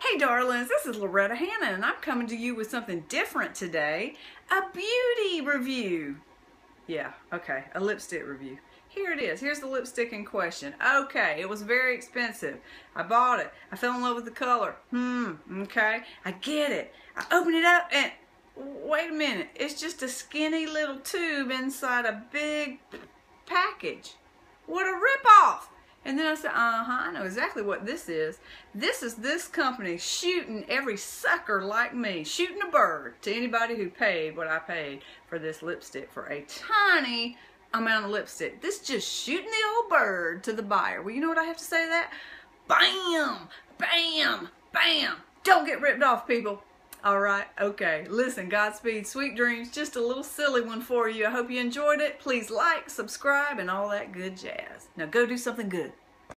Hey darlings, this is Lauretta Hannon and I'm coming to you with something different today. A beauty review. Yeah, okay, a lipstick review. Here it is. Here's the lipstick in question. Okay, it was very expensive. I bought it. I fell in love with the color. Hmm, okay. I get it. I open it up and wait a minute. It's just a skinny little tube inside a big package. What a ripoff! And then I said, uh-huh, I know exactly what this is. This is this company shooting every sucker like me, shooting a bird to anybody who paid what I paid for this lipstick for a tiny amount of lipstick. This just shooting the old bird to the buyer. Well, you know what I have to say to that? Bam! Bam! Bam! Don't get ripped off, people. All right, okay. Listen, Godspeed, sweet dreams. Just a little silly one for you. I hope you enjoyed it. Please like, subscribe, and all that good jazz. Now go do something good.